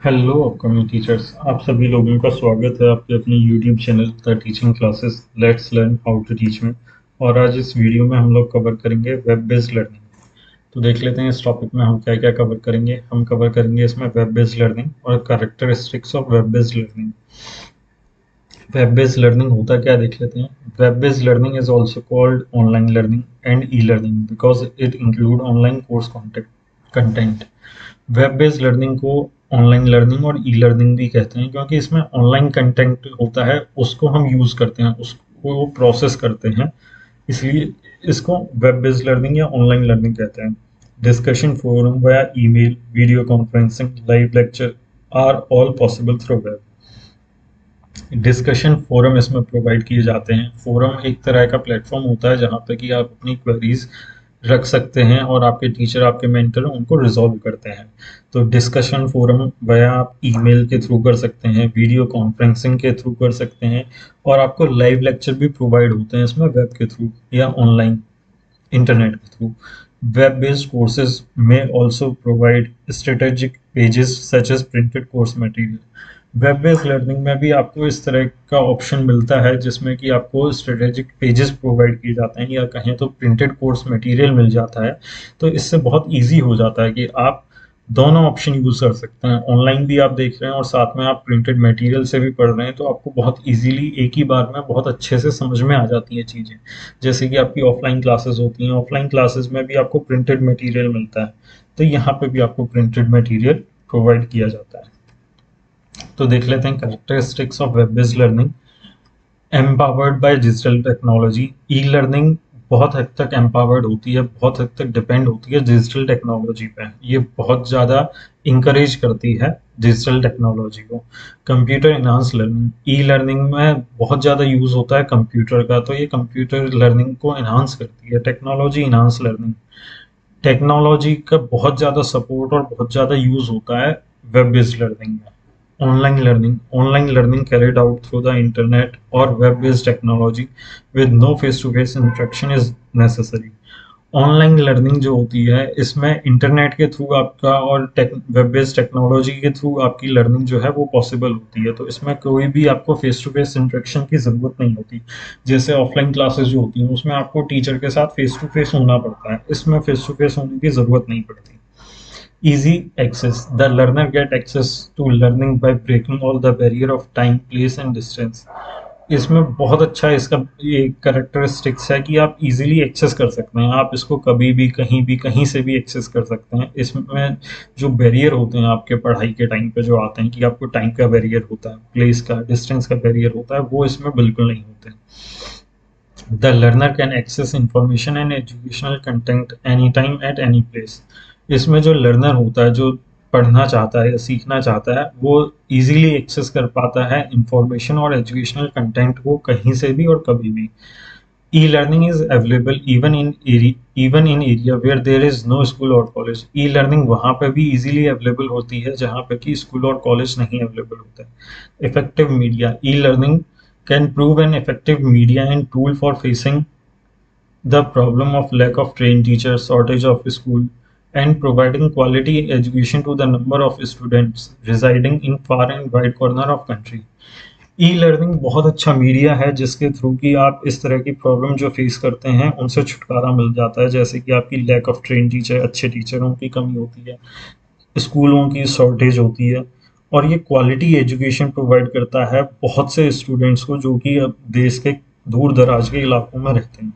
Hello upcoming teachers आप सभी लोगों का स्वागत है आपके अपने YouTube channel the teaching classes let's learn how to teach में। और आज इस वीडियो में हम लोग कवर करेंगे वेब बेस्ड लर्निंग तो देख लेते हैं इस टॉपिक में हम क्या क्या कवर करेंगे। हम कवर करेंगे इसमें वेब बेस्ड लर्निंग और characteristics of web based learning web based learning होता क्या देख लेते हैं। Web based learning is also called online learning and e learning because it include online course content web based learning को online learning और e learning भी कहते हैं, क्योंकि इसमें ऑनलाइन कंटेंट होता है, उसको हम यूज़ करते हैं, उसको वो प्रोसेस करते हैं। इसलिए इसको वेब बेस्ड लर्निंग या ऑनलाइन लर्निंग कहते हैं। Discussion forum via email video conferencing live lecture are all possible through web discussion forum इसमें प्रोवाइड किए जाते हैं। फोरम एक तरह का प्लेटफॉर्म होता है, जहाँ पे कि आप अपनी क्वेरीज रख सकते हैं और आपके टीचर आपके मेंटर उनको रिजॉल्व करते हैं। तो डिस्कशन फोरम वह आप ईमेल के थ्रू कर सकते हैं वीडियो कॉन्फ्रेंसिंग के थ्रू कर सकते हैं और आपको लाइव लेक्चर भी प्रोवाइड होते हैं इसमें वेब के थ्रू या ऑनलाइन इंटरनेट के थ्रू बेस्ड कोर्सेज में also provide strategic pages such as printed course material. Web based learning में भी आपको इस तरह का ऑप्शन मिलता है जिसमें कि आपको स्ट्रेटेजिक पेजेस प्रोवाइड किए जाते हैं या कहें तो प्रिंटेड कोर्स मटेरियल मिल जाता है तो इससे बहुत इजी हो जाता है कि आप दोनों ऑप्शन यूज़ कर सकते हैं। ऑनलाइन भी आप देख रहे हैं और साथ में आप प्रिंटेड मटेरियल से भी पढ़ रहे हैं तो आपको बहुत इजीली एक ही बार में बहुत अच्छे से समझ में आ जाती है चीज़ें। जैसे कि आपकी ऑफलाइन क्लासेस होती हैं ऑफलाइन क्लासेस में भी आपको प्रिंटेड मटेरियल मिलता है तो यहाँ पे भी आपको प्रिंटेड मटेरियल प्रोवाइड किया जाता है। तो देख लेते हैं characteristics of web based learning empowered by digital technology e learning बहुत हद तक एम्पावर्ड होती है, बहुत हद तक डिपेंड होती है डिजिटल टेक्नोलॉजी पे। ये बहुत ज़्यादा इंकरेज करती है डिजिटल टेक्नोलॉजी को। Computer enhance learning e learning में बहुत ज़्यादा यूज़ होता है कंप्यूटर का तो ये कंप्यूटर लर्निंग को इन्हांस करती है। टेक्नोलॉजी इनहांस लर्निंग टेक्नोलॉजी का बहुत ज़्यादा सपोर्ट और बहुत ज़्यादा यूज़ होता है वेब बेस्ड लर्निंग में। Online learning online learning carried out through the internet or web based technology with no face to face interaction is necessary. Online learning जो होती है, इसमें इंटरनेट के थ्रू आपका और वेब बेस्ड टेक्नोलॉजी के through आपकी लर्निंग जो है वो पॉसिबल होती है। तो इसमें कोई भी आपको फेस टू फेस इंट्रेक्शन की ज़रूरत नहीं होती। जैसे ऑफलाइन क्लासेस जो होती हैं, उसमें आपको टीचर के साथ फेस टू फेस होना पड़ता है। इसमें फेस टू फेस होने की ज़रूरत नहीं पड़ती। Easy access. The learner get access to learning by breaking all the barrier of time, place, and distance. इसमें बहुत अच्छा इसका एक करेक्टरिस्टिक्स है कि आप इजीली एक्सेस कर सकते हैं। आप इसको कभी भी, कहीं भी, कहीं से भी एक्सेस कर सकते हैं। इसमें जो बैरियर होते हैं आपके पढ़ाई के टाइम पे जो आते हैं कि आपको टाइम का बैरियर होता है प्लेस का डिस्टेंस का बैरियर होता है, वो इसमें बिल्कुल नहीं होते the learner can access information and educational content any time at any place इसमें जो लर्नर होता है, जो पढ़ना चाहता है या सीखना चाहता है, वो इजीली एक्सेस कर पाता है इंफॉर्मेशन और एजुकेशनल कंटेंट को कहीं से भी और कभी भी। E learning is available even in even in area where there is no school और कॉलेज ई लर्निंग वहाँ पे भी इजीली अवेलेबल होती है, जहाँ पे कि स्कूल और कॉलेज नहीं अवेलेबल होता। है effective media e learning can prove an effective media and tool for facing the problem of lack of train teacher shortage of school and providing quality education to the number of students residing in far and wide corner of country. E learning बहुत अच्छा media है, जिसके through की आप इस तरह की problem जो फेस करते हैं, उनसे छुटकारा मिल जाता है। जैसे कि आपकी लैक ऑफ़ ट्रेन टीचर अच्छे टीचरों की कमी होती है, स्कूलों की शॉर्टेज होती है, और ये क्वालिटी एजुकेशन प्रोवाइड करता है बहुत से स्टूडेंट्स को जो कि अब देश के दूर दराज के इलाकों में रहते हैं।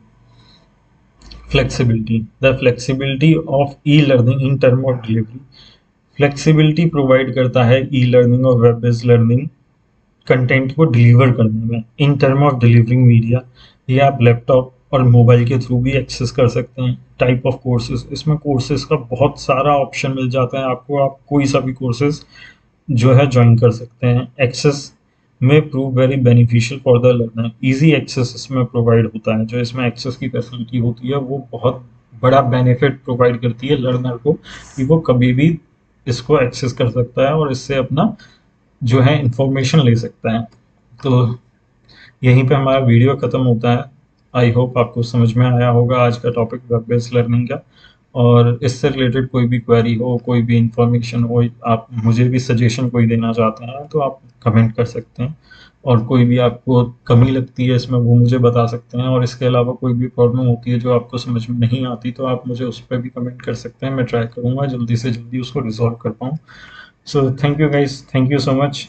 Flexibility. The flexibility of e-learning in term of delivery. Flexibility provide करता है लर्निंग और वेब बेस्ड लर्निंग कंटेंट को डिलीवर करने में. In term of delivering media ये आप लैपटॉप और मोबाइल के थ्रू भी एक्सेस कर सकते हैं. टाइप ऑफ़ कोर्सेज इसमें कोर्सेज का बहुत सारा ऑप्शन मिल जाता है. आपको आप कोई सा भी कोर्सेज जो है ज्वाइन कर सकते हैं. एक्सेस में prove very beneficial for the learner easy access इसमें प्रोवाइड होता है। जो इसमें एक्सेस की फैसिलिटी होती है, वो बहुत बड़ा बेनिफिट प्रोवाइड करती है लर्नर को कि वो कभी भी इसको एक्सेस कर सकता है और इससे अपना जो है इंफॉर्मेशन ले सकता है। तो यहीं पे हमारा वीडियो ख़त्म होता है। आई होप आपको समझ में आया होगा आज का टॉपिक वेब बेस्ड लर्निंग का। और इससे रिलेटेड कोई भी क्वेरी हो, कोई भी इंफॉर्मेशन हो, आप, मुझे भी सजेशन कोई देना चाहते हैं तो आप कमेंट कर सकते हैं। और कोई भी आपको कमी लगती है इसमें, वो मुझे बता सकते हैं। और इसके अलावा कोई भी प्रॉब्लम होती है जो आपको समझ में नहीं आती तो आप मुझे उस पर भी कमेंट कर सकते हैं। मैं ट्राई करूँगा, जल्दी से जल्दी उसको रिजॉल्व कर पाऊँ। So thank you guys thank you so much